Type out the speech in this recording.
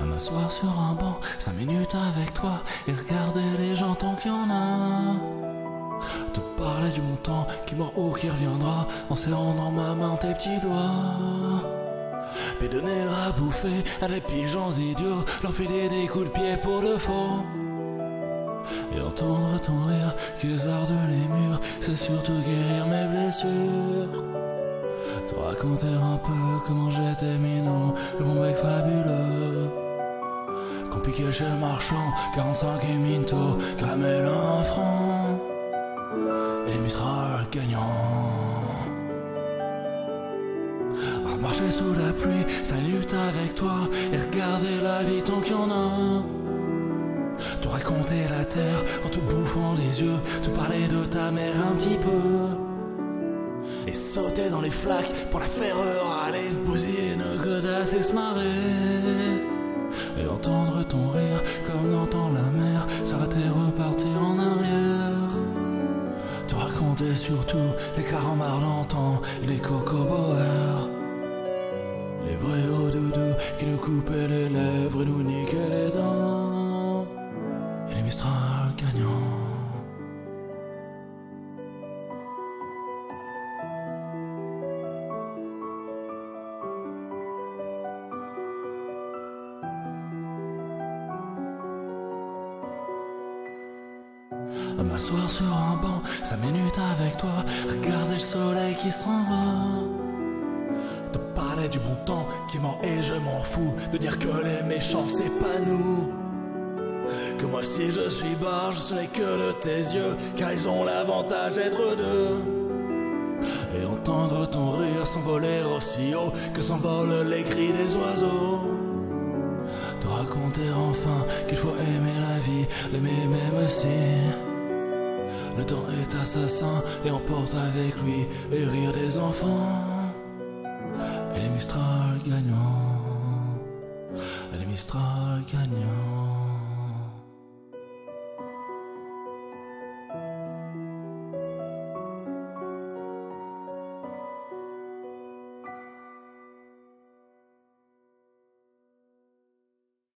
À m'asseoir sur un banc, cinq minutes avec toi et regarder les gens tant qu'il y en a. Te parler du montant qui mort ou qui reviendra en serrant dans ma main tes petits doigts. Puis donner à bouffer à des pigeons idiots, leur filer des coups de pied pour le faux. Et entendre ton rire qui de les murs, c'est surtout guérir mes blessures. Te raconter un peu comment j'étais minot, le bon mec fabuleux. Compliqué chez le marchand, 45 et minto, caramel un franc. Et les Mistral gagnants. À marcher sous la pluie, salut avec toi, et regarder la vie tant qu'il y en a. Te raconter la terre en te bouffant les yeux, te parler de ta mère un petit peu. Et sauter dans les flaques pour la faire râler, bousiller nos godasses et se marrer. Et entendre ton rire comme entend la mer, s'arrêter repartir en arrière. Te raconter surtout les carambars d'antan et les cocoboers. Les vrais hauts doudous qui nous coupaient les lèvres et nous niquaient les dents. Et les Mistral gagnants. À m'asseoir sur un banc, cinq minutes avec toi, regarder le soleil qui s'en va. Te parler du bon temps qui ment et je m'en fous, de dire que les méchants c'est pas nous. Que moi si je suis barge, ce n'est que de tes yeux, car ils ont l'avantage d'être deux. Et entendre ton rire s'envoler aussi haut que s'envolent les cris des oiseaux. Te raconter enfin qu'il faut aimer la vie, l'aimer même si assassin et emporte avec lui les rires des enfants. Et les Mistral gagnants, les Mistral gagnants.